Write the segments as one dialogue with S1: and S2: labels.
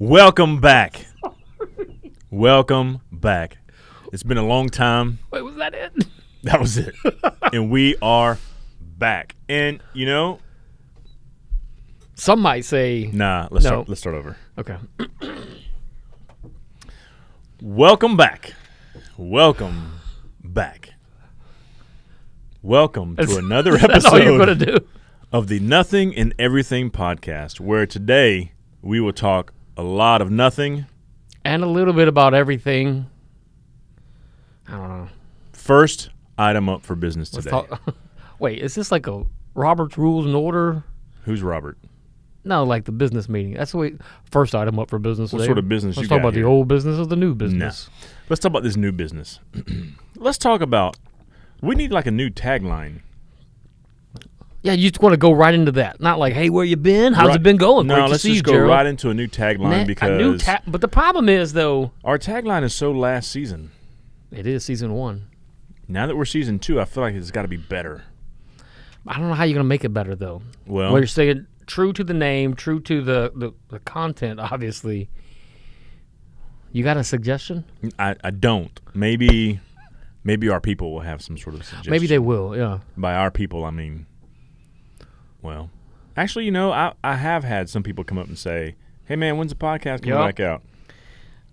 S1: Welcome back. Welcome back. It's been a long time.
S2: Wait, was that it?
S1: That was it. and we are back. And you know,
S2: Some might say,
S1: nah, let's
S2: No.
S1: start let's start over.
S2: okay.
S1: Welcome back. Welcome back. Welcome to another
S2: That's all you're
S1: episode
S2: to do.
S1: of the Nothing and Everything podcast, where today we will talk a lot of nothing.
S2: And a little bit about everything. I don't know.
S1: First item up for business today.
S2: talk. Wait, is this like a Robert's Rules and Order?
S1: Who's Robert?
S2: No, like the business meeting. That's the way. First item up for business.
S1: What
S2: today.
S1: sort of business
S2: Let's
S1: you
S2: talk about
S1: here?
S2: the old business or the new business.
S1: Let's talk about this new business. Let's talk about. We need like a new tagline.
S2: Yeah, you just want to go right into that. Not like, hey, where you been? How's
S1: Right-
S2: it been going?
S1: No,
S2: Great
S1: let's
S2: see
S1: just
S2: you,
S1: go
S2: Gerald.
S1: right into a new tagline because
S2: a new ta- but the problem is though,
S1: our tagline is so last season.
S2: it is season one.
S1: Now that we're season two, I feel like it's got to be better.
S2: I don't know how you're gonna make it better though.
S1: Well,
S2: Well, you're saying true to the name, true to the, the, the content, obviously. You got a suggestion?
S1: I, I don't. Maybe, maybe our people will have some sort of suggestion.
S2: Maybe they will, yeah.
S1: By our people, I mean, well, actually, you know, I I have had some people come up and say, "Hey, man, when's the podcast coming
S2: Yep.
S1: back out?"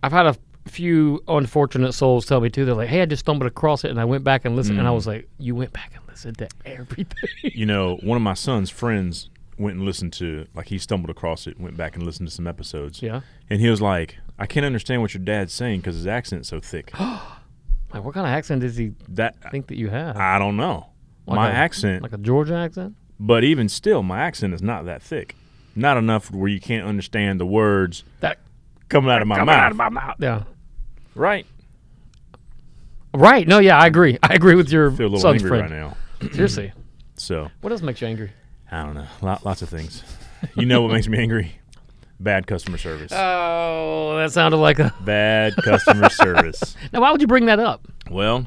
S2: I've had a few unfortunate souls tell me too. They're like, "Hey, I just stumbled across it and I went back and listened."
S1: Mm.
S2: And I was like, "You went back and listened to everything?"
S1: You know, one of my son's friends went and listened to, like, he stumbled across it, went back and listened to some episodes,
S2: yeah.
S1: and he was like, "I can't understand what your dad's saying because his accent's so thick."
S2: Like, what kind of accent does he
S1: that
S2: think that you have?
S1: I don't know.
S2: Like
S1: my
S2: a-
S1: accent,
S2: like a Georgia accent?
S1: But even still, my accent is not that thick. Not enough where you can't understand the words
S2: That
S1: coming out of my
S2: coming
S1: mouth.
S2: out of my mouth. Yeah.
S1: right.
S2: Right. No. Yeah. I agree. I agree with your
S1: feel a little
S2: son's
S1: angry
S2: friend.
S1: right now.
S2: Seriously.
S1: So
S2: What else makes you angry?
S1: I don't know. Lot, lots of things. You know what makes me angry? Bad customer service.
S2: Oh, that sounded like a.
S1: Bad customer service.
S2: Now, why would you bring that up?
S1: Well,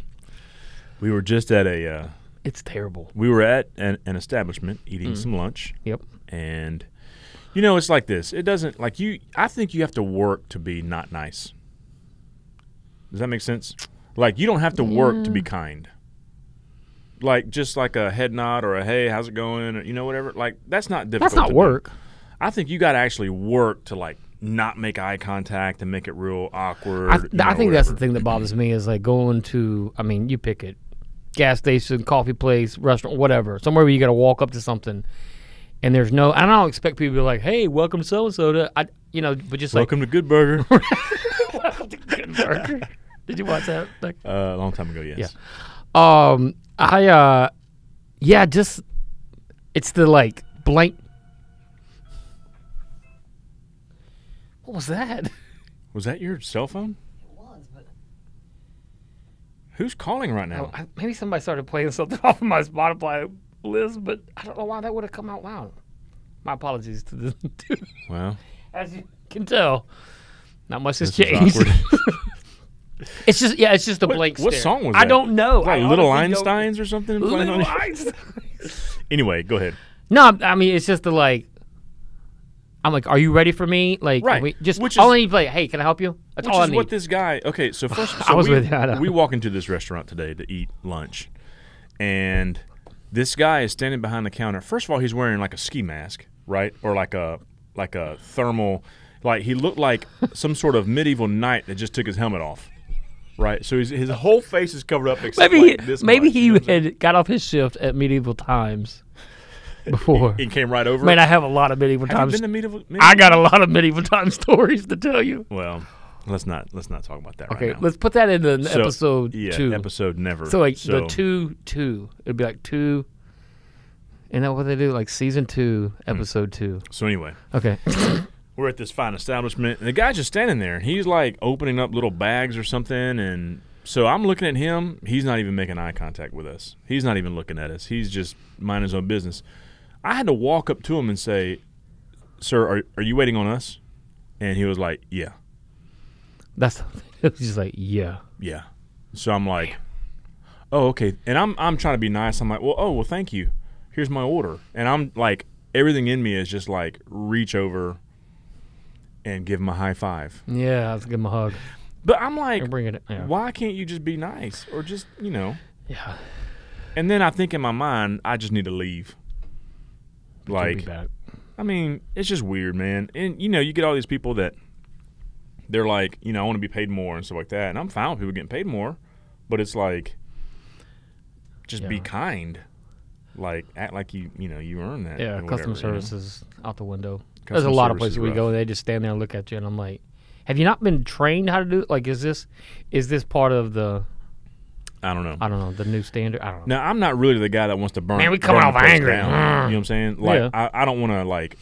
S1: we were just at a. Uh,
S2: It's terrible.
S1: we were at an, an establishment
S2: Mm.
S1: eating some lunch,
S2: Yep.
S1: and you know it's like this. It doesn't like you. I think you have to work to be not nice. Does that make sense? Like you don't have to work to be kind. Like just like a head nod or a hey, how's it going? Or, you know whatever. Like that's not difficult.
S2: That's not
S1: do.
S2: work.
S1: I think you got to actually work to like not make eye contact and make it real awkward.
S2: I,
S1: you know,
S2: I think that's the thing that bothers me is like going to, I mean, you pick it, gas station, coffee place, restaurant, whatever, somewhere where you got to walk up to something, and there's no, I don't expect people to be like, hey, welcome so and so to, I, you know, but just
S1: Welcome to Good Burger.
S2: welcome to Good Burger. Did you watch that? Like,
S1: uh, a long time ago, yes.
S2: Yeah. um, I, uh, yeah, just, it's the like blank. What was that?
S1: Was that your cell phone?
S2: Was, but
S1: Who's calling right now?
S2: Oh, I, maybe somebody started playing something off of my Spotify list, but I don't know why that would have come out loud. My apologies to the dude.
S1: well,
S2: As you can tell, not much has
S1: is
S2: changed. it's just yeah, it's just a
S1: what,
S2: blank.
S1: what
S2: stare.
S1: song was
S2: I don't know.
S1: Like
S2: I
S1: Little
S2: honestly don't-
S1: Einsteins or something? playing on
S2: Little
S1: it?
S2: Einstein.
S1: Anyway, go ahead.
S2: no, I mean it's just the like. I'm like, are you ready for me? Like,
S1: Right,
S2: we just
S1: which
S2: all
S1: is-
S2: I need to play. Hey, can I help you? That's
S1: Which
S2: all I
S1: is
S2: need.
S1: what this guy. Okay, so first,
S2: I was
S1: we,
S2: with you,
S1: we walk into this restaurant today to eat lunch, and this guy is standing behind the counter. First of all, he's wearing like a ski mask, right, or like a like a thermal. Like he looked like some sort of medieval knight that just took his helmet off, right? So his his whole face is covered up except
S2: maybe
S1: like this
S2: maybe
S1: much,
S2: he
S1: you know what I'm saying?
S2: had got off his shift at medieval times before.
S1: He came right over.
S2: Man, I have a lot of medieval
S1: Have
S2: times.
S1: been to medieval, medieval?
S2: I got a lot of medieval time stories to tell you.
S1: Well, let's not let's not talk about that
S2: Okay,
S1: right now.
S2: let's put that in the
S1: So-
S2: episode
S1: yeah,
S2: two.
S1: episode never.
S2: so like the two two, it'd be like two. Isn't that what they do? Like season two,
S1: Hmm.
S2: episode two.
S1: So anyway,
S2: Okay.
S1: we're at this fine establishment, and the guy's just standing there, and he's like opening up little bags or something, and so I'm looking at him. He's not even making eye contact with us. He's not even looking at us. He's just minding his own business. I had to walk up to him and say, "Sir, are are you waiting on us?" And he was like, "Yeah,
S2: That's was just like yeah.
S1: yeah." So I'm like, "Oh, okay." And I'm I'm trying to be nice. I'm like, "Well, oh, well, thank you. Here's my order." And I'm like, everything in me is just like reach over and give him a high five.
S2: Yeah, let's give him a hug.
S1: But I'm like,
S2: bring it. Yeah.
S1: why can't you just be nice or just you know?
S2: Yeah.
S1: And then I think in my mind, I just need to leave. Like. I mean, it's just weird, man. And you know, you get all these people that they're like, you know, I want to be paid more and stuff like that. And I'm fine with people getting paid more, but it's like, just be kind. Like act like you, you know, you earn that.
S2: Yeah,
S1: or
S2: customer
S1: whatever, you know?
S2: is out the window. There's a lot of places we go and they just stand there and look at you, and I'm like, have you not been trained how to do? Like, is this is this part of the
S1: I don't know.
S2: I don't know the new standard? I don't know.
S1: Now I'm not really the guy that wants to burn.
S2: Man, we coming off angry.
S1: down,
S2: Mm.
S1: you know what I'm saying? Like
S2: Yeah.
S1: I, I don't want to like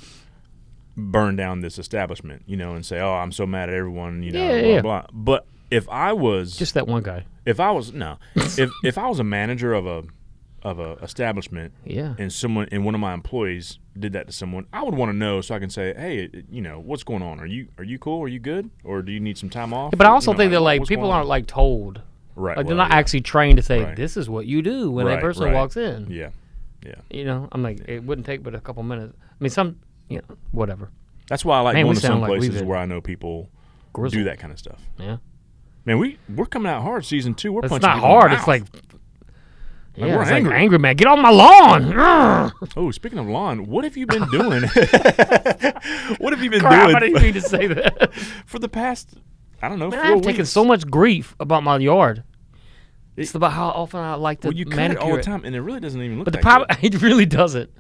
S1: burn down this establishment, you know, and say, oh, I'm so mad at everyone, you know,
S2: Yeah,
S1: blah
S2: yeah.
S1: blah. But if I was
S2: Just that one guy.
S1: if I was no, if if I was a manager of a of a establishment
S2: Yeah.
S1: and someone and one of my employees did that to someone, I would want to know so I can say, hey, you know, what's going on? Are you are you cool? Are you good? Or do you need some time off?
S2: But I also
S1: you know,
S2: think that like people aren't like told.
S1: Right.
S2: Like
S1: well,
S2: they're not
S1: yeah.
S2: actually trained to say
S1: Right.
S2: this is what you do when
S1: Right,
S2: a person
S1: right.
S2: walks in.
S1: Yeah, Yeah.
S2: You know, I'm like it wouldn't take but a couple minutes. I mean, some you know whatever.
S1: that's why I like
S2: Man,
S1: going to some
S2: like
S1: places where I know people
S2: Grizzled.
S1: do that kind of stuff.
S2: Yeah.
S1: Man, we we're coming out hard season two. We're
S2: It's
S1: punching
S2: not
S1: people in the
S2: hard. It's like
S1: Like,
S2: yeah,
S1: we're
S2: it's like
S1: angry.
S2: angry man. Get off my lawn.
S1: Oh, speaking of lawn, what have you been doing? what have you been
S2: Crap, I
S1: doing
S2: didn't mean to say that.
S1: for the past? I don't know.
S2: Man, I've taken so much grief about my yard.
S1: It-
S2: It's about how often I like to
S1: Well, you cut it all the time, and it really doesn't even look.
S2: But the problem, it really doesn't.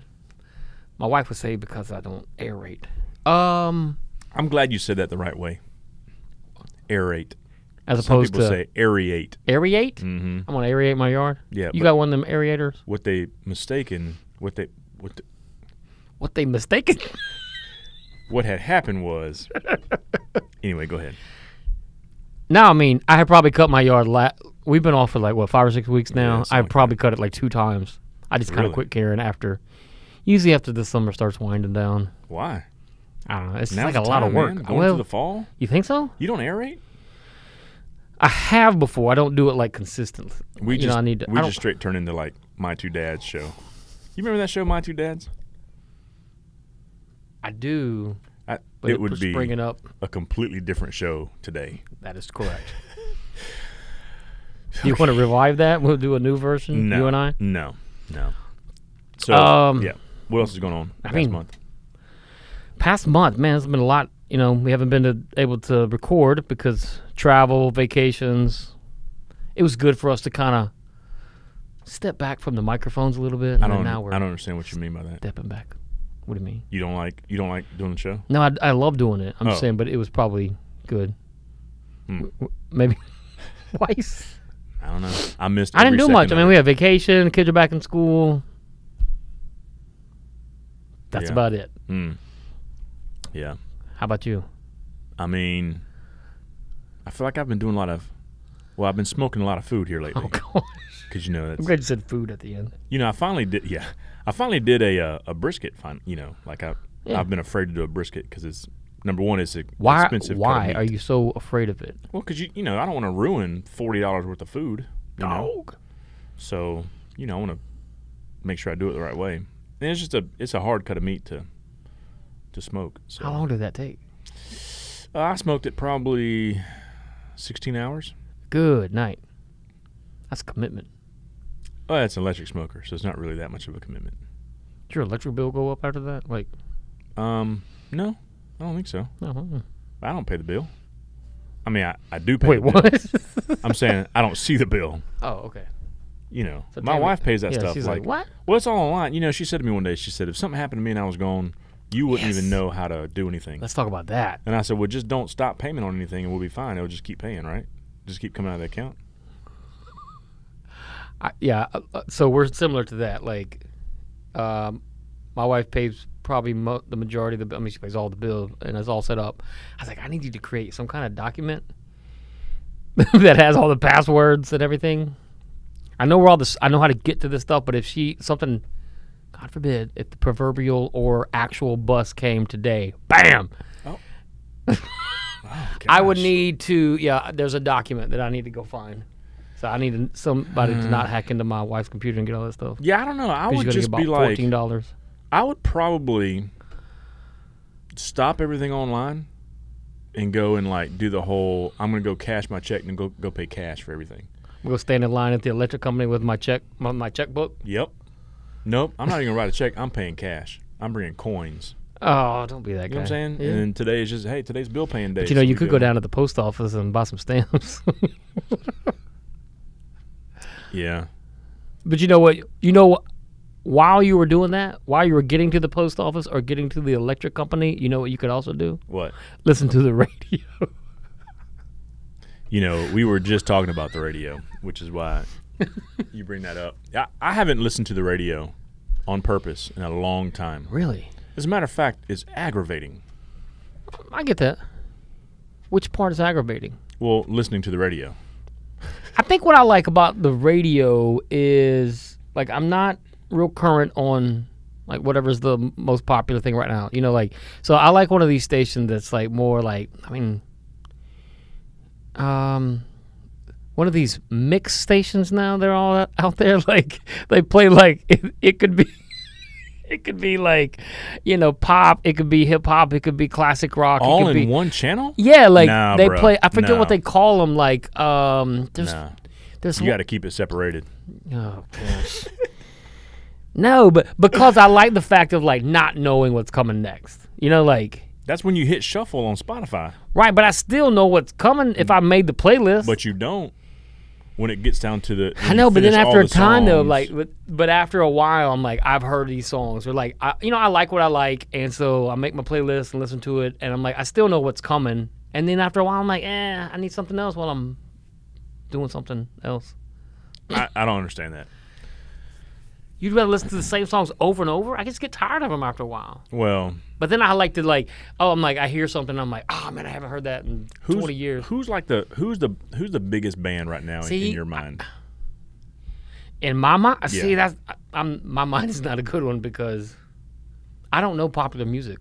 S2: My wife would say because I don't aerate. Um,
S1: I'm glad you said that the right way. Aerate.
S2: as
S1: Some
S2: opposed
S1: people
S2: to
S1: say aerate.
S2: aerate.
S1: Mm-hmm.
S2: I'm gonna aerate my yard.
S1: Yeah,
S2: You got one of them aerators?
S1: What they mistaken, what they, what, the,
S2: What they mistaken?
S1: what had happened was. anyway, go ahead.
S2: Now, I mean I have probably cut my yard. La- We've been off for like what five or six weeks now. I've
S1: like
S2: probably cut it like two times. I just kind
S1: Really?
S2: of quit caring after. Usually after the summer starts winding down.
S1: Why?
S2: I don't know. It's like a
S1: the
S2: lot of work.
S1: Man. Going
S2: well,
S1: to the fall,
S2: you think so?
S1: you don't aerate.
S2: I have before. I don't do it like consistently.
S1: We
S2: you
S1: just
S2: know, I need to.
S1: we
S2: I
S1: just straight turn into like my two dads show. You remember that show, My Two Dads?
S2: I do,
S1: I,
S2: but
S1: it,
S2: it,
S1: would be
S2: bringing up.
S1: a completely different show today.
S2: That is correct. Do you want to revive that? We'll do a new version.
S1: No,
S2: You and I.
S1: No, no. So
S2: Um,
S1: yeah, what else is going on
S2: I
S1: past
S2: mean,
S1: month?
S2: Past month, man, it's been a lot. You know, we haven't been to, able to record because travel, vacations. It was good for us to kind of step back from the microphones a little bit, and
S1: I don't.
S2: now we're
S1: I don't understand what you mean by that.
S2: stepping back. What do you mean?
S1: You don't like. You don't like doing the show.
S2: No, I, I love doing it. I'm
S1: Oh.
S2: just saying, but it was probably good. W- Maybe twice.
S1: I don't know. I missed.
S2: I didn't do much. I mean, we had vacation. Kids are back in school. That's
S1: Yeah.
S2: about it.
S1: Mm. Yeah.
S2: How about you?
S1: I mean, I feel like I've been doing a lot of. Well, I've been smoking a lot of food here lately
S2: Oh gosh,
S1: because you know
S2: I'm glad you said food at the end.
S1: You know, I finally did. Yeah, I finally did a uh, a brisket. Fine. You know, like I
S2: Yeah.
S1: I've been afraid to do a brisket because it's number one. It's a
S2: Why?
S1: expensive.
S2: Why are you so afraid of it?
S1: Well, because you you know I don't want to ruin forty dollars worth of food. You know?
S2: Dog.
S1: So you know I want to make sure I do it the right way. And it's just a it's a hard cut of meat to to smoke. So
S2: How long did that take?
S1: Uh, I smoked it probably sixteen hours.
S2: Good night. That's commitment.
S1: Oh, it's an electric smoker, so it's not really that much of a commitment.
S2: Did your electric bill go up after that? Like,
S1: Um, no, I don't think so.
S2: no. uh-uh.
S1: I don't pay the bill. I mean, I, I do pay.
S2: Wait,
S1: the bill.
S2: what?
S1: I'm saying I don't see the bill.
S2: oh, okay.
S1: You know,
S2: So
S1: my wife pays that
S2: yeah,
S1: stuff.
S2: she's like, what?
S1: well, it's all online. You know, she said to me one day, she said, if something happened to me and I was gone, you wouldn't even
S2: Yes.
S1: know how to do anything.
S2: Let's talk about that.
S1: And I said, well, just don't stop payment on anything, and we'll be fine. It'll just keep paying, right? Just keep coming out of the account.
S2: I, yeah. uh, uh, So we're similar to that. Like, um, my wife pays probably mo- the majority of the. I mean, she pays all the bills, and it's all set up. I was like, I need you to create some kind of document that has all the passwords and everything. I know where all this. I know how to get to this stuff, but if she something, God forbid, if the proverbial or actual bus came today, bam,
S1: Oh,
S2: I would need to. Yeah, there's a document that I need to go find. So I need somebody to not hmm. hack into my wife's computer and get all that stuff.
S1: Yeah, I don't know. I would just be like,
S2: fourteen dollars.
S1: I would probably stop everything online and go and like do the whole. I'm gonna go cash my check and go go pay cash for everything.
S2: I'm gonna stand in line at the electric company with my check, my, my checkbook.
S1: Yep. Nope. I'm not even gonna write a check. I'm paying cash. I'm bringing coins.
S2: Oh, don't be that
S1: You
S2: guy.
S1: know what I'm saying?
S2: Yeah.
S1: And then today is just hey, today's bill paying day.
S2: But you know,
S1: so
S2: you could go down to the post office and buy some stamps.
S1: Yeah.
S2: but you know what? You know, what? While you were doing that, while you were getting to the post office or getting to the electric company, you know what you could also do?
S1: What?
S2: Listen to the radio.
S1: You know, we were just talking about the radio, which is why you bring that up. I, I haven't listened to the radio on purpose in a long time.
S2: really?
S1: As a matter of fact, it's aggravating.
S2: I get that. Which part is aggravating?
S1: Well, listening to the radio.
S2: I think what I like about the radio is like I'm not real current on like whatever's the most popular thing right now. You know, like so I like one of these stations that's like more like I mean, um, one of these mix stations now. They're all out- there. Like they play like it, it could be. It could be like, you know, pop. It could be hip hop. It could be classic rock. it
S1: All
S2: could
S1: in
S2: be,
S1: one channel?
S2: Yeah, like
S1: Nah,
S2: they
S1: bro.
S2: play. I forget what they call them. Like, um, there's
S1: Nah.
S2: there's
S1: You got to keep it separated.
S2: Oh gosh. no, but because I like the fact of like not knowing what's coming next. You know, like
S1: That's when you hit shuffle on Spotify,
S2: right, but I still know what's coming if I made the playlist.
S1: but you don't when it gets down to the.
S2: I know, but then after a time though, like, but, but after a while, I'm like, I've heard these songs, or like, I, you know, I like what I like, and so I make my playlist and listen to it, and I'm like, I still know what's coming, and then after a while, I'm like, eh, I need something else while I'm doing something else.
S1: I, I don't understand that.
S2: You'd rather listen to the same songs over and over. I just get tired of them after a while.
S1: Well,
S2: But then I like to like, oh, I'm like, I hear something, I'm like, oh man, I haven't heard that in
S1: who's
S2: 20 years.
S1: Who's like the who's the who's the biggest band right now in,
S2: See,
S1: in your mind?
S2: In my mind, see,
S1: Yeah.
S2: that's I'm my mind is not a good one because I don't know popular music,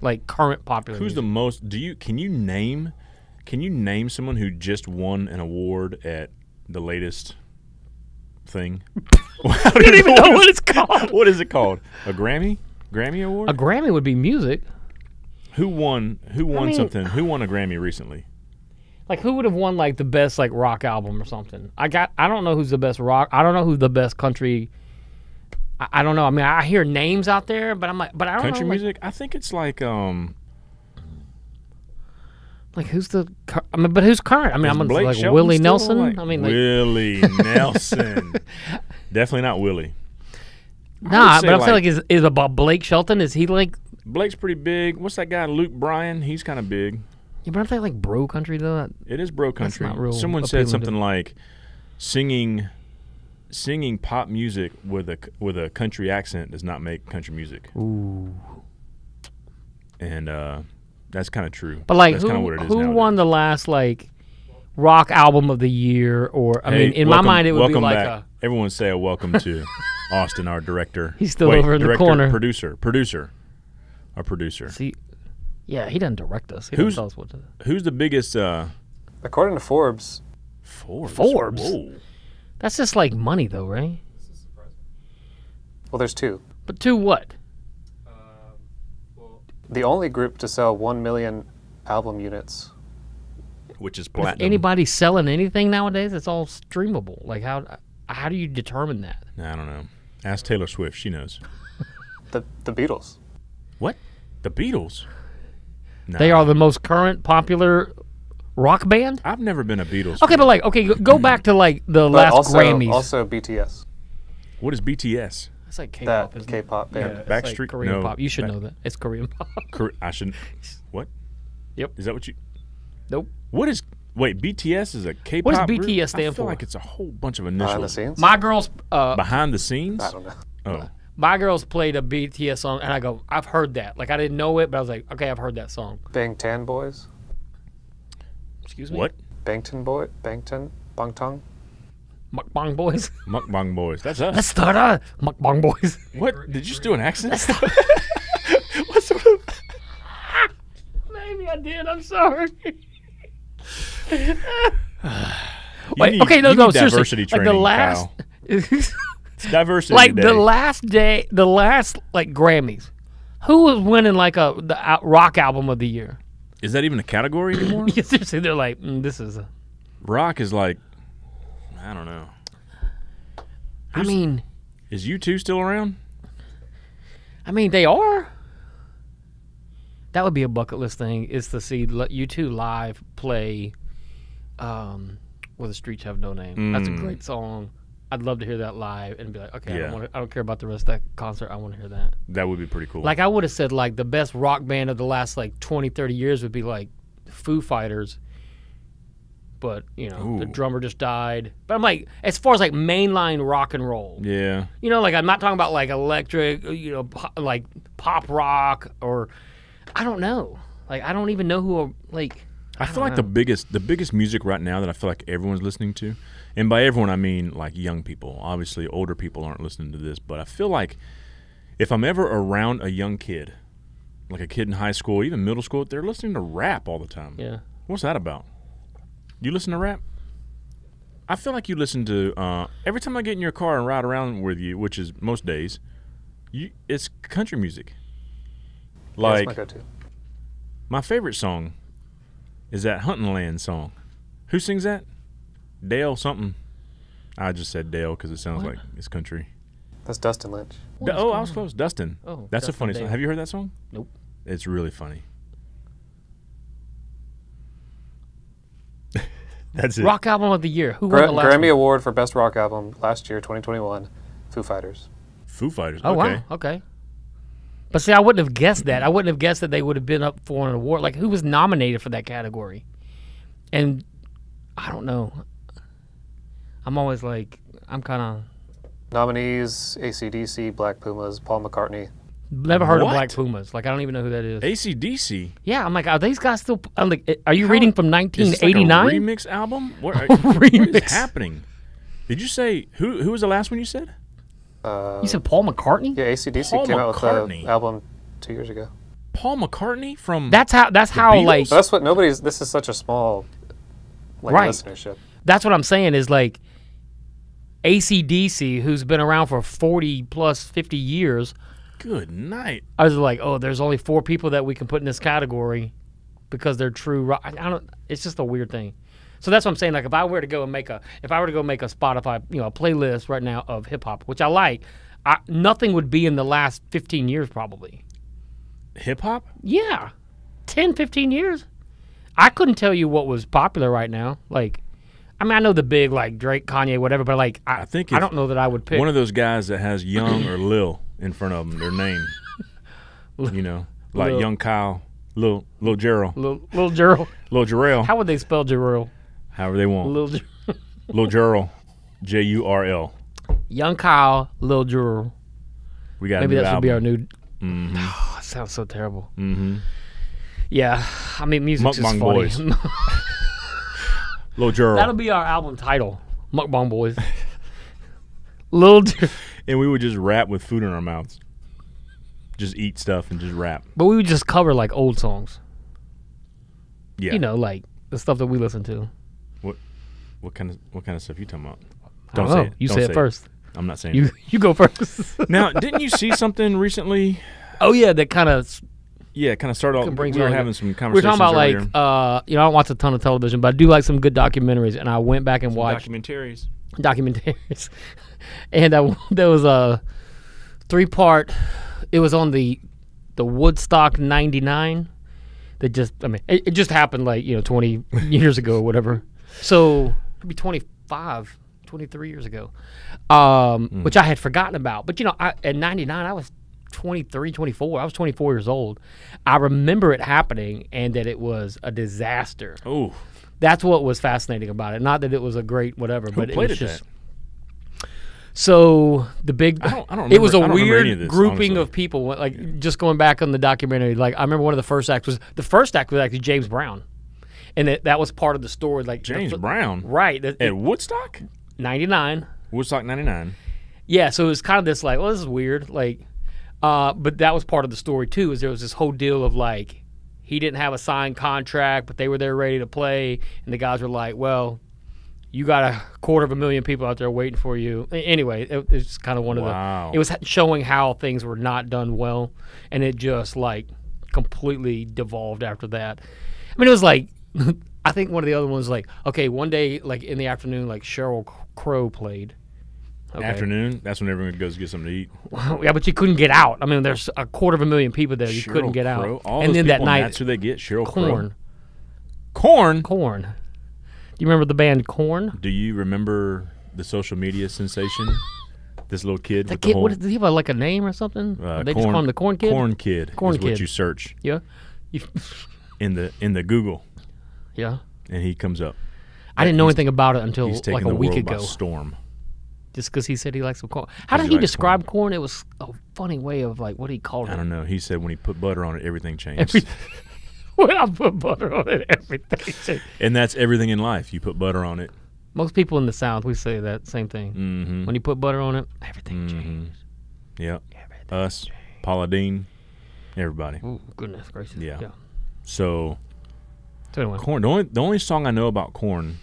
S2: like current popular.
S1: Who's the most? Do you can you name? Can you name someone who just won an award at the latest thing? I don't
S2: even know what it's called.
S1: What is it called? A Grammy? Grammy award?
S2: a Grammy would be music.
S1: who won? Who won
S2: mean-
S1: something? Who won a Grammy recently?
S2: Like who would have won like the best like rock album or something? I got I don't know who's the best rock. I don't know who's the best country. I, I don't know. I mean, I hear names out there, but I'm like, but I don't
S1: Country
S2: know. like-
S1: music? I think it's like um.
S2: Like, who's the? I mean, but who's current? I mean,
S1: is
S2: I'm gonna
S1: Blake
S2: like
S1: Shelton
S2: Willie
S1: still,
S2: Nelson.
S1: like-
S2: I mean, like,
S1: Willie Nelson. Definitely not Willie.
S2: nah.
S1: say,
S2: But I'm saying
S1: like-
S2: is is about Blake Shelton? Is he like?
S1: Blake's pretty big. What's that guy? Luke Bryan. He's kind of big.
S2: Yeah, but I'm saying like bro country though.
S1: It is bro country.
S2: not real
S1: Someone
S2: appealing
S1: said
S2: to
S1: something
S2: me.
S1: like singing singing pop music with a with a country accent does not make country music.
S2: Ooh.
S1: And uh, that's kind of true.
S2: But like,
S1: that's
S2: who
S1: kind of what it is
S2: who
S1: nowadays.
S2: won the last like rock album of the year? Or I
S1: Hey,
S2: mean, in
S1: welcome-
S2: my mind, it would be
S1: welcome
S2: like
S1: back.
S2: a.
S1: Everyone say a welcome to Austin, our director.
S2: He's still
S1: Wait,
S2: over in the
S1: director,
S2: corner.
S1: Producer, producer, our producer.
S2: See, yeah, he doesn't direct us. He
S1: Who's-
S2: doesn't tell us what to.
S1: Who's the biggest? Uh,
S3: According to Forbes,
S1: Forbes.
S2: Forbes?
S1: Whoa.
S2: That's just like money, though, right?
S3: well, there's two.
S2: But two what?
S3: The only group to sell 1 million album units.
S1: Which is
S2: If
S1: platinum.
S2: anybody selling anything nowadays, it's all streamable. Like how how do you determine that?
S1: I don't know. Ask Taylor Swift. She knows.
S3: The, the Beatles.
S1: What? The Beatles.
S2: They are the most current popular rock band.
S1: I've never been a Beatles.
S2: Okay,
S1: fan.
S2: but like, okay, go- go back to like the
S3: But
S2: last
S3: also,
S2: Grammys.
S3: also BTS.
S1: what is BTS?
S2: It's like K-pop,
S3: That
S2: isn't?
S3: K-pop band.
S2: It's
S1: Backstreet-
S2: like Korean
S1: no,
S2: pop. You should
S1: Back-
S2: know that. It's Korean pop.
S1: Cor- I shouldn't. What?
S2: Yep.
S1: Is that what you?
S2: nope.
S1: What is? Wait, BTS is a K-pop. group?
S2: What does BTS
S1: I
S2: stand
S1: feel
S2: for?
S1: like it's a whole bunch of initials.
S3: Behind the scenes?
S2: My girls, uh,
S1: Behind the scenes.
S3: I don't know.
S1: Oh,
S2: my girls played a BTS song, and I go, I've heard that. Like I didn't know it, but I was like, okay, I've heard that song.
S3: Bangtan Boys?
S2: Excuse me.
S1: what?
S3: Bangtan Boy? Bangtan? Bangtang?
S2: Mukbang boys.
S1: Mukbang boys. That's us.
S2: Let's start a mukbang boys.
S1: what? Did you just do an accent? what sort of?
S2: Maybe I did. I'm sorry. Wait,
S1: need-
S2: okay, no, no, seriously.
S1: diversity
S2: like the last,
S1: It's diversity.
S2: like the last day, the last like Grammys. Who was winning like a the out- rock album of the year?
S1: Is that even a category anymore?
S2: Yeah, seriously, they're like, mm, this is. A,
S1: Rock is like, I don't know.
S2: I mean,
S1: Is U2 still around?
S2: I mean, they are. That would be a bucket list thing. Is to see U2 live play. Um, where the streets have no name. That's a
S1: Mm.
S2: great song. I'd love to hear that live and be like, okay, I, don't wanna, I don't care about the rest of that concert. I want to hear that.
S1: That would be pretty cool.
S2: Like I would have said, like the best rock band of the last like 20, 30 years would be like Foo Fighters. But you know, the drummer just died. But I'm like, as far as like mainline rock and roll,
S1: yeah.
S2: you know, like I'm not talking about like electric, uh, you know, like pop rock or I don't know. Like I don't even know who are like.
S1: I feel like the biggest the biggest music right now that I feel like everyone's listening to, and by everyone I mean like young people. Obviously, older people aren't listening to this, but I feel like if I'm ever around a young kid, like a kid in high school, even middle school, they're listening to rap all the time.
S2: Yeah.
S1: What's that about? You listen to rap? I feel like you listen to uh, every time I get in your car and ride around with you, which is most days. You, it's country music.
S3: Yeah,
S1: Like
S3: that's my go-to.
S1: my favorite song is that Hunting Land song. Who sings that? Dale something. I just said Dale because it sounds
S2: What?
S1: like it's country.
S3: That's Dustin Lynch.
S2: What
S1: D- oh, I was
S2: on?
S1: close. Dustin.
S2: Oh,
S1: That's a
S2: Dustin
S1: funny song. Have you heard that song?
S2: Nope.
S1: It's really funny. That's it.
S2: Rock album of the year. Who won the last
S3: Grammy
S2: one?
S3: Award for Best Rock Album last year, 2021. Foo Fighters.
S1: Foo Fighters.
S2: Oh
S1: okay.
S2: wow. Okay. But see, I wouldn't have guessed that. I wouldn't have guessed that they would have been up for an award. Like, who was nominated for that category? And I don't know. I'm always like, I'm kind of
S3: Nominees: ACDC, Black Pumas, Paul McCartney.
S2: Never heard of Black Pumas. Like, I don't even know who that is.
S1: ACDC.
S2: yeah, I'm like, are these guys still? I'm like, are you reading from
S1: Is this like
S2: 1989?
S1: remix album? What, are, what
S2: Remix.
S1: is happening? Did you say who? Who was the last one you said?
S3: Uh,
S2: you said Paul McCartney?
S3: yeah, ACDC
S1: Paul
S3: came out
S1: McCartney.
S3: with an album two years ago.
S1: Paul McCartney from
S2: That's how. That's how.
S1: Beatles?
S2: Like,
S3: that's what nobody's. This is such a small, like
S2: Right.
S3: listenership.
S2: that's what I'm saying is like ACDC, who's been around for 40 plus 50 years.
S1: Good night.
S2: I was like, oh, there's only four people that we can put in this category because they're true rock. I don't. It's just a weird thing. So that's what I'm saying. Like, if I were to go and make a, if I were to go make a Spotify, you know, a playlist right now of hip hop, which I like, I, nothing would be in the last 15 years probably.
S1: Hip hop?
S2: Yeah, 10, 15 years. I couldn't tell you what was popular right now. Like, I mean, I know the big like Drake, Kanye, whatever, but like, I,
S1: I think
S2: I don't know that I would pick.
S1: One of those guys that has Young or Lil in front of them, their name. you know, like
S2: Lil.
S1: Young Kyle, Lil Lil Gerald,
S2: Lil, Lil Gerald.
S1: Lil Jarrell,
S2: How would they spell Gerald?
S1: however they want.
S2: Lil, Ger-
S1: Lil Gerald, J U R L.
S2: Young Kyle, Lil Gerald.
S1: We got
S2: Maybe that should be our
S1: album.
S2: new.
S1: Mhm.
S2: Oh, it sounds so terrible.
S1: Mm-hmm.
S2: Yeah, I mean, music's just
S1: Mukbang
S2: funny.
S1: Boys. Lil Gerald.
S2: That'll be our album title, Mukbang Boys. Lil, Ger-
S1: and we would just rap with food in our mouths. Just eat stuff and just rap.
S2: but we would just cover like old songs.
S1: Yeah.
S2: You know, like the stuff that we listen to.
S1: what what kind of what kind of stuff you talking about?
S2: I don't know. You
S1: Don't
S2: say it first.
S1: I'm not saying.
S2: You
S1: it.
S2: you go first.
S1: Now, didn't you see something recently?
S2: oh yeah, that kind of
S1: Yeah, kind of started off. We were having some conversations.
S2: we were
S1: conversations
S2: talking about like uh you know I don't watch a ton of television, but I do like some good documentaries, and I went back and watched
S1: documentaries.
S2: documentaries, and I, there was a three part. It was on the the Woodstock '99. That just I mean it, it just happened like you know 20 years ago or whatever. So maybe 25, 23 years ago, um, which I had forgotten about. But you know, I, at '99 I was 23, 24. I was 24 years old. I remember it happening and that it was a disaster.
S1: Oh,
S2: That's what was fascinating about it. Not that it was a great whatever,
S1: who
S2: but it was
S1: it?
S2: just
S1: that?
S2: so the big.
S1: I don't- I don't
S2: it was a
S1: remember- remember
S2: weird
S1: of this,
S2: grouping
S1: honestly.
S2: of people. Like just going back on the documentary. Like I remember one of the first acts was the first act was actually James Brown, and it, that was part of the story. Like
S1: James
S2: fir-
S1: Brown
S2: right? That,
S1: at Woodstock.
S2: Ninety nine.
S1: Woodstock '99.
S2: Yeah, so it was kind of this like, well, this is weird, like, uh, but that was part of the story too. Is there was this whole deal of like, he didn't have a signed contract, but they were there ready to play, and the guys were like, well, you got a quarter of a million people out there waiting for you. Anyway, it, it's kind of one
S1: Wow.
S2: of the. It was showing how things were not done well, and it just like completely devolved after that. I mean, it was like, I think one of the other ones like, okay, one day like in the afternoon, like Sheryl Crow played. Okay.
S1: Afternoon. That's when everyone goes to get something to eat.
S2: yeah, but you couldn't get out. I mean, there's a quarter of a million people there. You couldn't get
S1: Crow.
S2: out.
S1: All
S2: and then that night,
S1: that's who they get. Sheryl
S2: corn,
S1: Korn.
S2: corn. Do you remember the band Korn?
S1: Do you remember the social media sensation? This little kid
S2: The
S1: with
S2: kid,
S1: the
S2: what, did he have like a name or something?
S1: uh,
S2: they
S1: corn,
S2: just call him the Corn Kid.
S1: Corn kid
S2: Corn
S1: is what
S2: Kid.
S1: you search
S2: Yeah, you,
S1: in the in the Google,
S2: yeah.
S1: and he comes up.
S2: I didn't know anything about it until like a
S1: the
S2: week ago.
S1: by storm.
S2: Just because he said he likes some corn. How did
S1: he
S2: he describe corn? It was a funny way of like what he called
S1: I
S2: it.
S1: I don't know. He said when he put butter on it, everything changed.
S2: Every, when I put butter on it, everything. changed.
S1: and that's everything in life. You put butter on it.
S2: Most people in the South, we say that same thing.
S1: Mm-hmm.
S2: When you put butter on it, everything
S1: Mhm.
S2: changes.
S1: Yep.
S2: Everything.
S1: Us, Paula Deen, everybody.
S2: Oh, goodness gracious.
S1: Yeah.
S2: yeah.
S1: So
S2: So anyway,
S1: corn. The only the only song I know about corn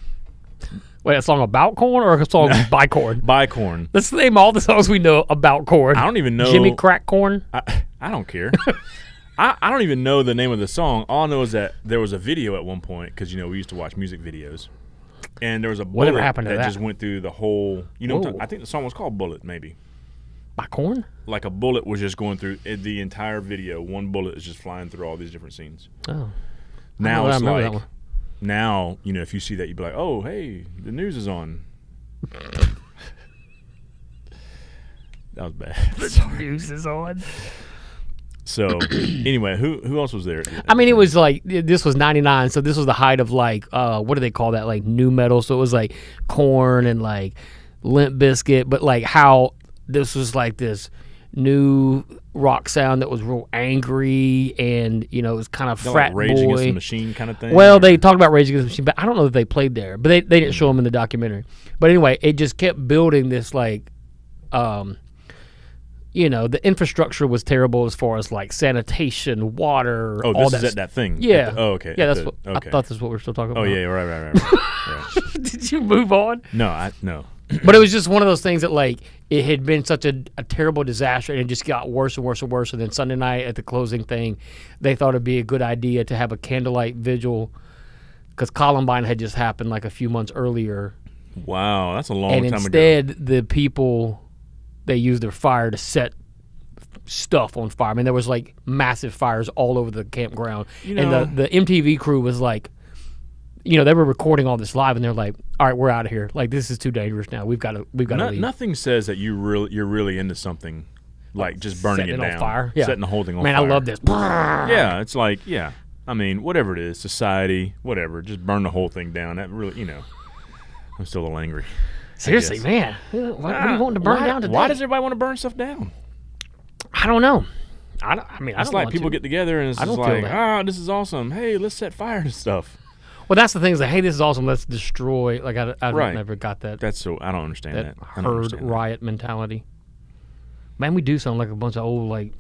S2: wait, a song about corn or a song by Korn?
S1: by Korn.
S2: Let's name all the songs we know about corn.
S1: I don't even know.
S2: Jimmy Crack Corn.
S1: I, I don't care. I, I don't even know the name of the song. All I know is that there was a video at one point because you know we used to watch music videos, and there was a bullet
S2: Whatever happened to that?
S1: just went through the whole. You know, what I'm
S2: Whoa.
S1: ta- I think the song was called "Bullet," maybe.
S2: By Korn?
S1: Like a bullet was just going through it, the entire video. One bullet is just flying through all these different scenes.
S2: Oh.
S1: Now
S2: I
S1: it's
S2: remember that
S1: like
S2: one.
S1: Now you know if you see that you'd be like, oh hey, the news is on. that was bad.
S2: The news is on.
S1: So anyway, who who else was there?
S2: I mean, it was like this was '99, so this was the height of like uh, what do they call that? Like nu metal. So it was like Korn and like Limp Bizkit, but like how this was like this new rock sound that was real angry and you know it was kind of frat
S1: like Rage Against the
S2: boy.
S1: Machine kind of thing.
S2: Well, they talked about Rage Against the Machine, but I don't know if they played there. But they, they didn't show them in the documentary. But anyway, it just kept building this like, um, you know, the infrastructure was terrible as far as like sanitation, water,
S1: Oh,
S2: all
S1: this
S2: that.
S1: is at that thing.
S2: yeah.
S1: the- oh, okay.
S2: Yeah, that's
S1: the-
S2: what
S1: okay.
S2: I thought. That's what we are still talking about.
S1: Oh yeah, right, right, right. right. yeah.
S2: Did you move on?
S1: No, I no.
S2: But it was just one of those things that like it had been such a, a terrible disaster and it just got worse and worse and worse. And then Sunday night at the closing thing, they thought it'd be a good idea to have a candlelight vigil because Columbine had just happened like a few months earlier.
S1: Wow, that's a long
S2: and
S1: time ago.
S2: instead, the people they used their fire to set stuff on fire. I mean, there was like massive fires all over the campground,
S1: You
S2: and the the MTV crew was like, you know, they were recording all this live, and they're like, "All right, we're out of here. Like, this is too dangerous now. We've got to, we've got to
S1: No-
S2: leave."
S1: nothing says that you really you're really into something like just burning
S2: Setting
S1: it
S2: it on
S1: down,
S2: fire? Yeah.
S1: setting the whole thing on
S2: Man,
S1: fire.
S2: Man, I love this.
S1: Yeah, it's like yeah. I mean, whatever it is, society, whatever, just burn the whole thing down. That really, you know, I'm still a little angry.
S2: Seriously, man, what, what are you wanting to burn
S1: why,
S2: down today?
S1: Why does everybody want to burn stuff down?
S2: I don't know. I, don't, I mean, I
S1: It's like people
S2: to.
S1: get together and it's
S2: I
S1: just
S2: don't
S1: like, ah, this is awesome. Hey, let's set fire to stuff.
S2: Well, that's the thing. Is like, hey, this is awesome. Let's destroy. Like, I, I
S1: Right.
S2: never got that.
S1: That's so I don't understand
S2: that
S1: that.
S2: Herd
S1: understand that.
S2: riot mentality. Man, we do sound like a bunch of old like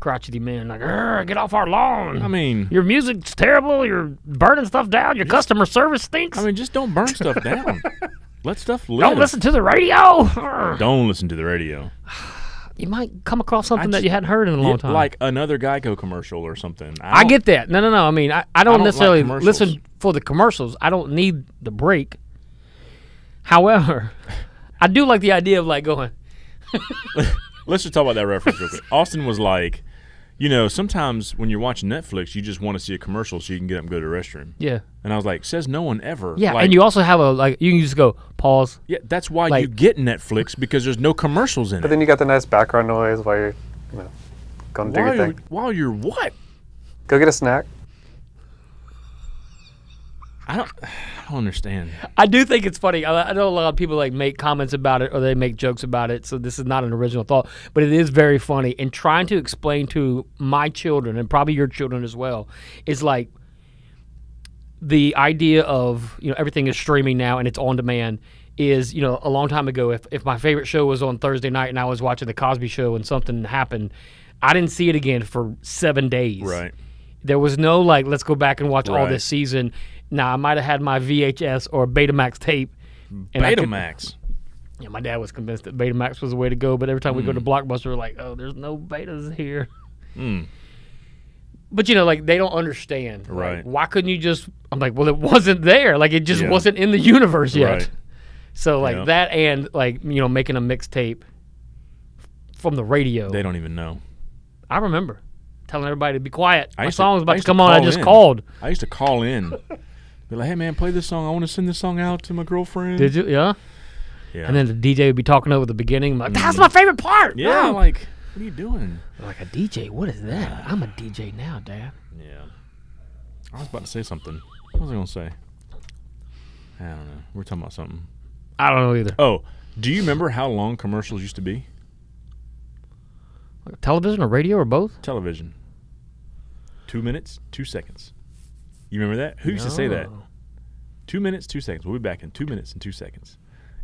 S2: crotchety men. Like, get off our lawn.
S1: I mean,
S2: your music's terrible. You're burning stuff down. Your customer service stinks.
S1: I mean, just don't burn stuff down. Let stuff live.
S2: don't listen to the radio.
S1: Don't listen to the radio.
S2: You might come across something that you hadn't heard in a long time.
S1: Like another Geico commercial or something.
S2: I
S1: don't-
S2: get that. No, no, no. I mean, I, I don't,
S1: don't
S2: necessarily
S1: commercials.
S2: listen for the commercials. I don't need the break. However, I do like the idea of like going.
S1: Let's just talk about that reference real quick. Austin was like, you know, sometimes when you're watching Netflix, you just want to see a commercial so you can get up and go to the restroom.
S2: Yeah,
S1: And I was like, says no one ever.
S2: yeah,
S1: Like,
S2: and you also have a like you can just go pause.
S1: Yeah, that's why you get Netflix because there's no commercials in
S3: But
S1: it.
S3: But then you got the nice background noise while you're, you know, going to do your thing.
S1: while you're what?
S3: Go get a snack.
S1: I don't. I don't understand.
S2: I do think it's funny. I, I know a lot of people like make comments about it or they make jokes about it. So this is not an original thought, but it is very funny. And trying to explain to my children and probably your children as well is like the idea of you know everything is streaming now and it's on demand is you know a long time ago if, if my favorite show was on thursday night and i was watching the cosby show and something happened i didn't see it again for seven days
S1: Right.
S2: there was no like, let's go back and watch all this season. Now I might have had my VHS or Betamax tape. And
S1: Betamax.
S2: Yeah, my dad was convinced that Betamax was the way to go, but every time we go
S1: Hmm.
S2: to Blockbuster, we're like, oh, there's no betas here.
S1: Mm.
S2: but you know, like they don't understand. Like,
S1: Right.
S2: why couldn't you just? I'm like, well, it wasn't there. Like it just
S1: Yeah.
S2: wasn't in the universe yet.
S1: Right.
S2: So like
S1: Yeah.
S2: that, and like you know, making a mixtape from the radio.
S1: They don't even know.
S2: I remember telling everybody to be quiet.
S1: I
S2: My song was about to come on. I just
S1: in.
S2: called.
S1: I used to call in. Be like, hey man, play this song. I want to send this song out to my girlfriend.
S2: Did you? Yeah.
S1: Yeah.
S2: And then the DJ would be talking over the beginning. I'm like, that's mm. my favorite part.
S1: yeah,
S2: No."
S1: like, what are you doing?
S2: like a DJ. What is that? Uh, I'm a DJ now, Dad.
S1: Yeah. I was about to say something. What was I gonna say? I don't know. We're talking about something.
S2: I don't know either.
S1: Oh, do you remember how long commercials used to be?
S2: Television or radio or both?
S1: Television. Two minutes, two seconds. You remember that? Who used to say that? Two minutes, two seconds. We'll be back in two minutes and two seconds.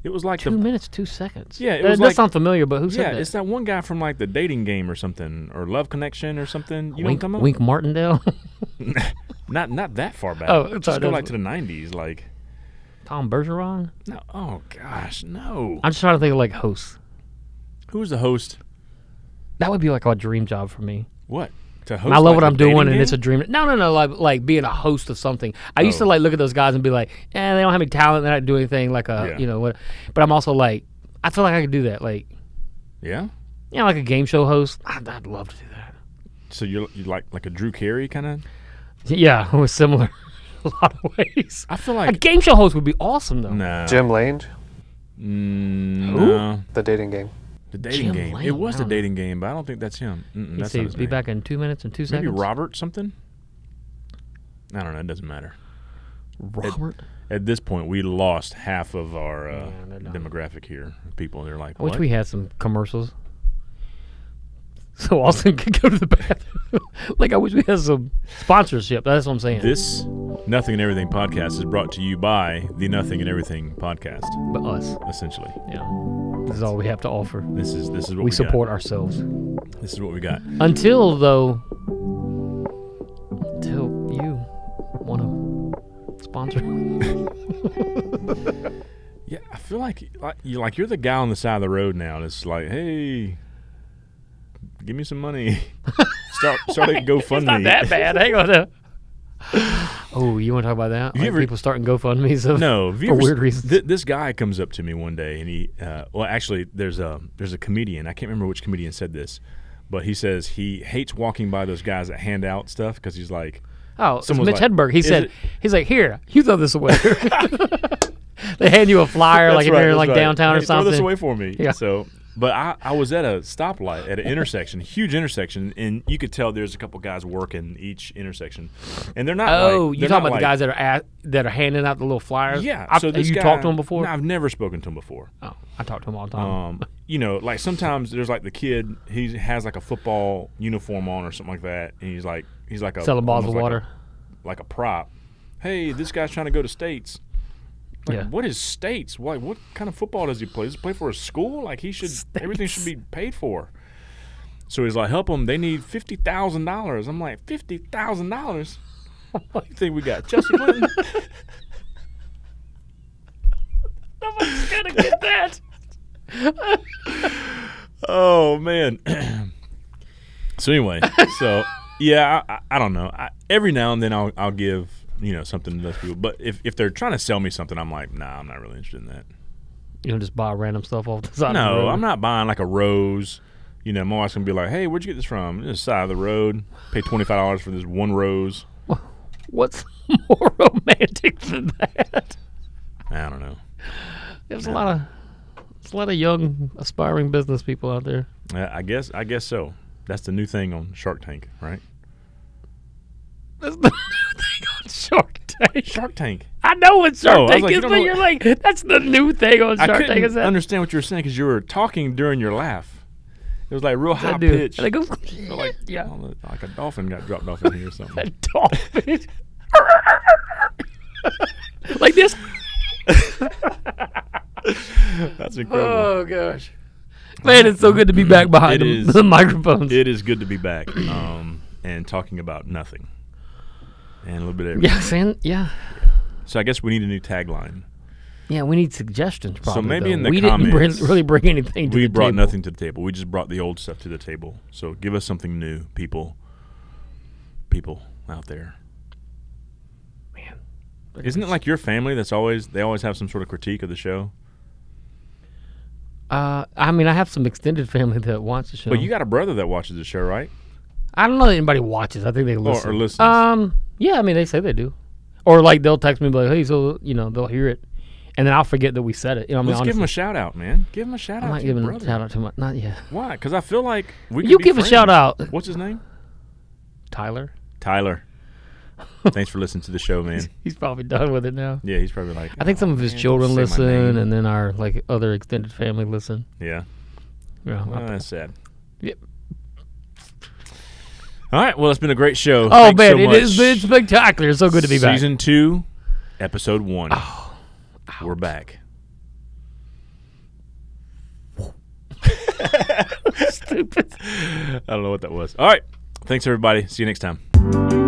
S1: It was like
S2: Two
S1: the
S2: minutes, two seconds.
S1: Yeah, it
S2: that
S1: was
S2: does
S1: like-
S2: sound familiar, but who said
S1: yeah,
S2: that?
S1: it's that one guy from like the dating game or something or Love Connection or something. You
S2: Wink, Wink Martindale.
S1: Not not that far back.
S2: Oh,
S1: Just go like to the '90s. Like
S2: Tom Bergeron.
S1: no, oh gosh, no.
S2: I'm just trying to think of like hosts.
S1: Who was the host?
S2: That would be like a dream job for me.
S1: What to host?
S2: And I love
S1: like,
S2: what I'm doing,
S1: dating
S2: and it's a dream. No, no, no, like like being a host of something. I used to
S1: Oh.
S2: like look at those guys and be like, eh, they don't have any talent. They're not doing anything like a
S1: Yeah.
S2: you know what. But I'm also like, I feel like I could do that. Like,
S1: yeah.
S2: you know, like a game show host. I'd, I'd love to do that.
S1: So you're you like like a Drew Carey kind of.
S2: Yeah, it was similar. a lot of ways.
S1: I feel like A
S2: game show host would be awesome though.
S1: nah.
S3: Jim Lange,
S1: Mm, no.
S3: the dating game.
S1: The dating
S2: Jim
S1: game.
S2: Lane,
S1: it was the
S2: know.
S1: dating game, but I don't think that's him. Mm-mm, that's
S2: see, be
S1: name.
S2: back in two minutes and two seconds. Maybe.
S1: Robert something. I don't know. It doesn't matter.
S2: Robert.
S1: At this point, we lost half of our uh,
S2: Yeah,
S1: demographic here. People, they're like,
S2: I wish we had some commercials. So Austin could go to the bathroom. like I wish we had some sponsorship. That's what I'm saying.
S1: This Nothing and Everything podcast is brought to you by the Nothing and Everything podcast.
S2: but us.
S1: Essentially,
S2: Yeah. This is all we have to offer.
S1: this is this is what we,
S2: We
S1: got.
S2: support ourselves.
S1: This is what we got.
S2: Until though until you wanna sponsor.
S1: Yeah, I feel like like you like you're the guy on the side of the road now. That's like, hey, give me some money. start start a GoFundMe.
S2: It's not that bad. Hang on. Oh, you want to talk about that? Like
S1: ever-
S2: people starting GoFundMe's of,
S1: No,
S2: for
S1: ever
S2: weird reasons.
S1: thi- this guy comes up to me one day, and he, uh, well, actually, there's a there's a comedian. I can't remember which comedian said this, but he says he hates walking by those guys that hand out stuff because he's like,
S2: Oh, it's Mitch
S1: like,
S2: Hedberg. He said
S1: it-"
S2: he's like, here, you throw this away. they hand you a flyer like if you're
S1: that's
S2: like
S1: right.
S2: downtown
S1: Hey,
S2: or something.
S1: Throw this away for me.
S2: Yeah.
S1: So, but I, I was at a stoplight at an intersection, huge intersection, and you could tell there's a couple guys working each intersection, and they're not.
S2: Oh,
S1: like,
S2: you talking about the guys that are at, that are handing out the little flyers?
S1: Yeah.
S2: I,
S1: so
S2: have you
S1: guy,
S2: talked to them before?
S1: No, I've never spoken to him before.
S2: Oh, I talk to him all the time.
S1: Um, you know, like sometimes there's like the kid he has like a football uniform on or something like that, and he's like he's like a
S2: Selling bottles of
S1: almost
S2: water.
S1: like a, like a prop. Hey, this guy's trying to go to states. Like,
S2: Yeah.
S1: what is states? What what kind of football does he play? Does he play for a school? Like he should everything should be paid for. So he's like, help them. They need fifty thousand dollars. I'm like, fifty thousand dollars. What do you think we got, Chelsea Clinton?
S2: Nobody's gonna get that.
S1: Oh man. so anyway, so yeah, I, I, I don't know. I, every now and then I'll I'll give you know something to those people, but if if they're trying to sell me something, I'm like, nah, I'm not really interested in that.
S2: You don't just buy random stuff off the side. of the
S1: No,
S2: road.
S1: I'm not buying like a rose. You know, my wife's gonna be like, hey, where'd you get this from? This side of the road. Pay twenty five dollars for this one rose.
S2: What's more romantic than that?
S1: I don't know.
S2: There's a lot of there's a lot of young aspiring business people out there.
S1: I I guess I guess so. That's the new thing on Shark Tank, right?
S2: That's the new thing on Shark Tank.
S1: Shark Tank.
S2: I know what Shark
S1: Oh,
S2: Tank
S1: like, you
S2: is,
S1: don't
S2: but you're like, that's the new thing on
S1: I
S2: Shark Tank.
S1: couldn't
S2: Is that
S1: understand what you were saying because you were talking during your laugh. It was like real high
S2: I
S1: pitch.
S2: Go,
S1: like
S2: yeah,
S1: like a dolphin got dropped off in here or something.
S2: a dolphin. like this.
S1: That's incredible.
S2: Oh gosh, man, it's so good to be back behind the,
S1: is.
S2: the microphones.
S1: It is good to be back um, and talking about nothing and a little bit of everything.
S2: yeah, and yeah,
S1: So I guess we need a new tagline.
S2: yeah. We need suggestions. Probably.
S1: so maybe
S2: though.
S1: in the
S2: we didn't bring, really bring anything. To
S1: We brought
S2: table.
S1: nothing to the table. We just brought the old stuff to the table. So give us something new, people. people out there.
S2: Man,
S1: Isn't it like your family that's always they always have some sort of critique of the show?
S2: Uh, I mean, I have some extended family that watch the show.
S1: But you got a brother that watches the show, right?
S2: I don't know that anybody watches. I think they listen.
S1: or listens.
S2: Um, yeah, I mean, they say they do, or like they'll text me and like, "Hey, so you know, they'll hear it, and then I'll forget that we said it. You know, I mean,
S1: Let's give him a shout out, man. Give him a shout
S2: I'm
S1: out.
S2: not
S1: to your
S2: giving a
S1: brother.
S2: shout out to my, not yet.
S1: Why? Because I feel like we. could
S2: You
S1: be
S2: give a shout out,
S1: What's his name?
S2: Tyler.
S1: Tyler. Thanks for listening to the show, man.
S2: He's probably done with it now.
S1: Yeah, he's probably like.
S2: I think some of oh, his
S1: man,
S2: children
S1: don't say my
S2: listen, and then our like other extended family listen.
S1: Yeah,
S2: Yeah.
S1: that's sad.
S2: Yep.
S1: All right. Well, it's been a great show.
S2: Oh
S1: Thanks
S2: man,
S1: so
S2: it has been spectacular. It's so good to be back.
S1: Season two, episode one.
S2: Oh,
S1: We're back.
S2: Stupid.
S1: I don't know what that was. All right. Thanks, everybody. See you next time.